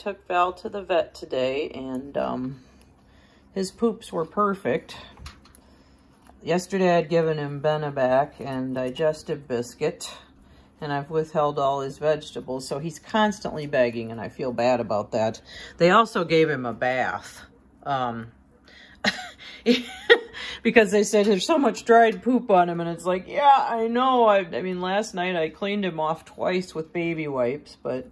took Val to the vet today and um, his poops were perfect. Yesterday I'd given him Benebac and digestive biscuit and I've withheld all his vegetables. So he's constantly begging and I feel bad about that. They also gave him a bath. Um, because they said there's so much dried poop on him and it's like, yeah, I know. I, I mean, last night I cleaned him off twice with baby wipes, but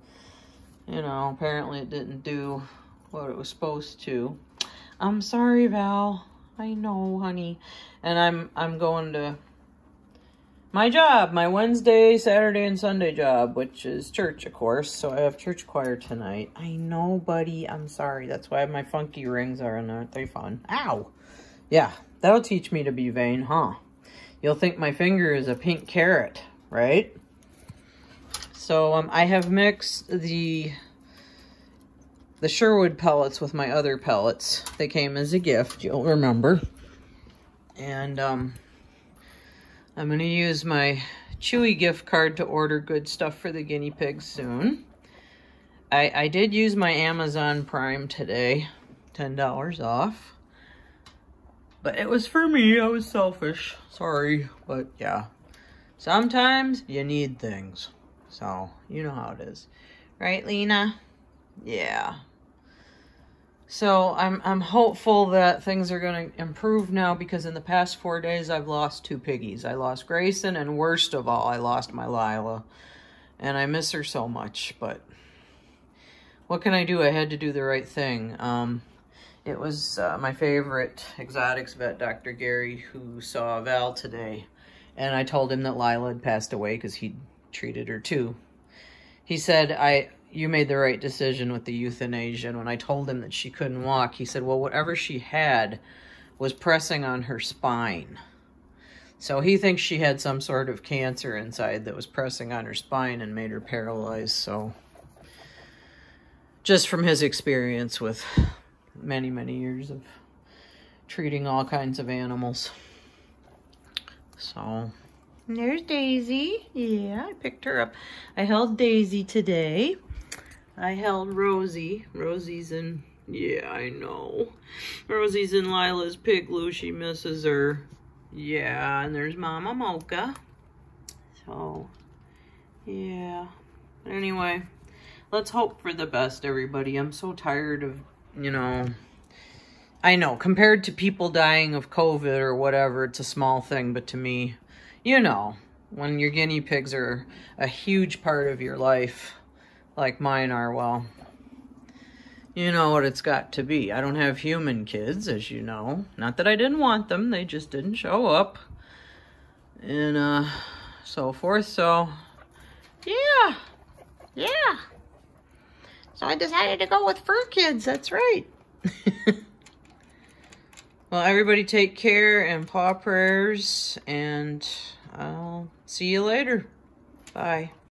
you know, apparently it didn't do what it was supposed to. I'm sorry, Val. I know, honey. And I'm I'm going to my job, my Wednesday, Saturday, and Sunday job, which is church, of course. So I have church choir tonight. I know, buddy. I'm sorry. That's why my funky rings are in. Aren't they fun? Ow. Yeah, that'll teach me to be vain, huh? You'll think my finger is a pink carrot, right? So um, I have mixed the the Sherwood pellets with my other pellets. They came as a gift, you'll remember. And um, I'm going to use my Chewy gift card to order good stuff for the guinea pigs soon. I, I did use my Amazon Prime today, $10 off. But it was for me, I was selfish. Sorry, but yeah. Sometimes you need things. So, you know how it is. Right, Lena? Yeah. So I'm I'm hopeful that things are going to improve now because in the past four days I've lost two piggies. I lost Grayson and worst of all, I lost my Lila. And I miss her so much, but what can I do? I had to do the right thing. Um, it was uh, my favorite exotics vet, Dr. Gary, who saw Val today. And I told him that Lila had passed away because he treated her too. He said, I you made the right decision with the euthanasia. And when I told him that she couldn't walk, he said, well, whatever she had was pressing on her spine. So he thinks she had some sort of cancer inside that was pressing on her spine and made her paralyzed. So just from his experience with many, many years of treating all kinds of animals. So there's Daisy. Yeah, I picked her up. I held Daisy today. I held Rosie. Rosie's in, yeah, I know. Rosie's in Lila's Pigloo. She misses her. Yeah, and there's Mama Mocha. So, yeah. Anyway, let's hope for the best, everybody. I'm so tired of, you know, I know, compared to people dying of COVID or whatever, it's a small thing, but to me, you know, when your guinea pigs are a huge part of your life, like mine are, well, you know what it's got to be. I don't have human kids, as you know. Not that I didn't want them, they just didn't show up. And uh, so forth, so yeah, yeah. So I decided to go with fur kids, that's right. well, everybody take care and paw prayers, and I'll see you later. Bye.